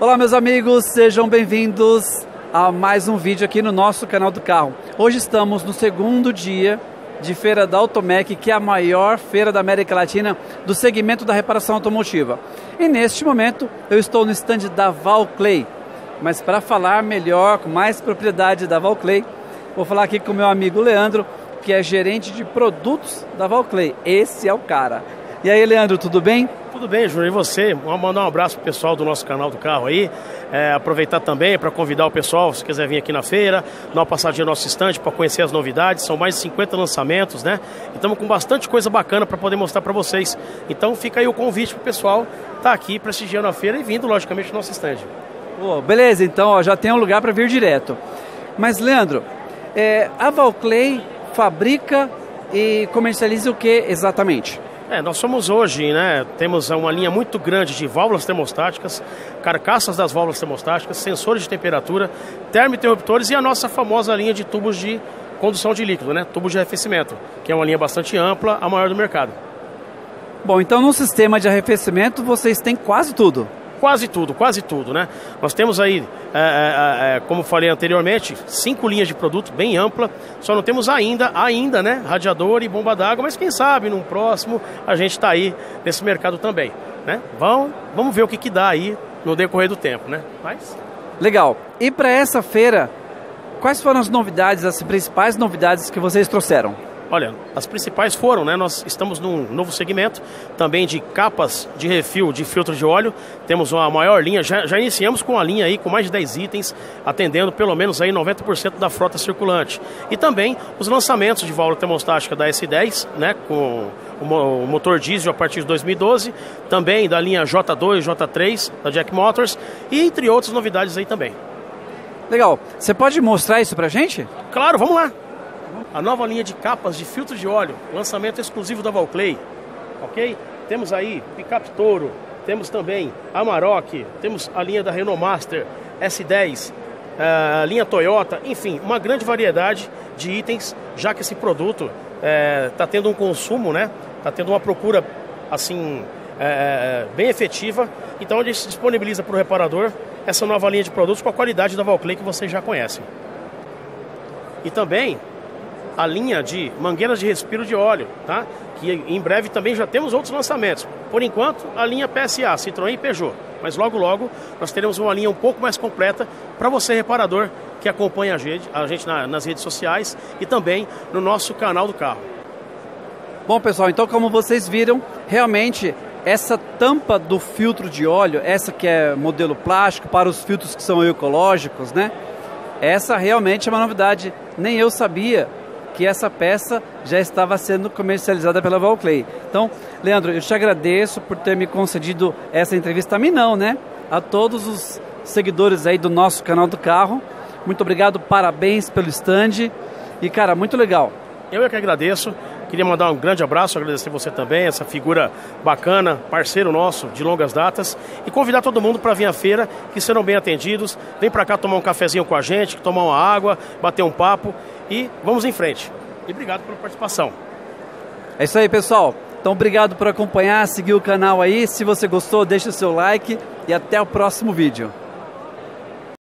Olá meus amigos, sejam bem-vindos a mais um vídeo aqui no nosso canal do carro. Hoje estamos no segundo dia de feira da Automec, que é a maior feira da América Latina do segmento da reparação automotiva. E neste momento eu estou no stand da Valclay. Mas para falar melhor, com mais propriedade da Valclay, vou falar aqui com o meu amigo Leandro, que é gerente de produtos da Valclay. Esse é o cara. E aí, Leandro, tudo bem? Tudo bem, Júnior. E você? Vamos mandar um abraço pro pessoal do nosso canal do carro aí. É, aproveitar também para convidar o pessoal, se quiser vir aqui na feira, dar uma passadinha no nosso estande para conhecer as novidades. São mais de 50 lançamentos, né? E estamos com bastante coisa bacana para poder mostrar para vocês. Então fica aí o convite pro pessoal estar tá aqui prestigiando a feira e vindo, logicamente, no nosso estande. Oh, beleza, então ó, já tem um lugar para vir direto. Mas, Leandro, é, a Valclay fabrica e comercializa o que exatamente? É, nós somos hoje, né, temos uma linha muito grande de válvulas termostáticas, carcaças das válvulas termostáticas, sensores de temperatura, termointerruptores e a nossa famosa linha de tubos de condução de líquido, né, tubos de arrefecimento, que é uma linha bastante ampla, a maior do mercado. Bom, então no sistema de arrefecimento vocês têm quase tudo. Quase tudo, quase tudo, né? Nós temos aí, é, é, é, como falei anteriormente, cinco linhas de produto bem ampla. Só não temos ainda, ainda, né? Radiador e bomba d'água, mas quem sabe num próximo a gente está aí nesse mercado também, né? Vamos, vamos ver o que, que dá aí no decorrer do tempo, né? Mas... Legal. E para essa feira, quais foram as novidades, as principais novidades que vocês trouxeram? Olha, as principais foram, né? Nós estamos num novo segmento também de capas de refil de filtro de óleo. Temos uma maior linha, já, já iniciamos com a linha aí com mais de 10 itens, atendendo pelo menos aí 90% da frota circulante. E também os lançamentos de válvula termostática da S10, né? Com o motor diesel a partir de 2012, também da linha J2, J3 da Jack Motors e entre outras novidades aí também. Legal. Você pode mostrar isso pra gente? Claro, vamos lá a nova linha de capas de filtro de óleo, lançamento exclusivo da Valclay, ok? Temos aí Picap Toro, temos também Amarok, temos a linha da Renault Master, S10, a linha Toyota, enfim, uma grande variedade de itens, já que esse produto está é, tendo um consumo, né? Está tendo uma procura assim é, bem efetiva. Então a gente disponibiliza para o reparador essa nova linha de produtos com a qualidade da Valclay que vocês já conhecem. E também a linha de mangueiras de respiro de óleo, tá? Que em breve também já temos outros lançamentos. Por enquanto, a linha PSA, Citroën e Peugeot. Mas logo logo nós teremos uma linha um pouco mais completa para você reparador que acompanha a gente, a gente na, nas redes sociais e também no nosso canal do carro. Bom pessoal, então como vocês viram, realmente essa tampa do filtro de óleo, essa que é modelo plástico para os filtros que são ecológicos, né? Essa realmente é uma novidade. Nem eu sabia que essa peça já estava sendo comercializada pela Valclay. Então, Leandro, eu te agradeço por ter me concedido essa entrevista. A mim não, né? A todos os seguidores aí do nosso canal do carro. Muito obrigado, parabéns pelo stand. E, cara, muito legal. Eu é que agradeço. Queria mandar um grande abraço, agradecer você também, essa figura bacana, parceiro nosso de longas datas, e convidar todo mundo para vir à feira, que serão bem atendidos. Vem para cá tomar um cafezinho com a gente, tomar uma água, bater um papo e vamos em frente. E obrigado pela participação. É isso aí, pessoal. Então, obrigado por acompanhar, seguir o canal aí. Se você gostou, deixa o seu like e até o próximo vídeo.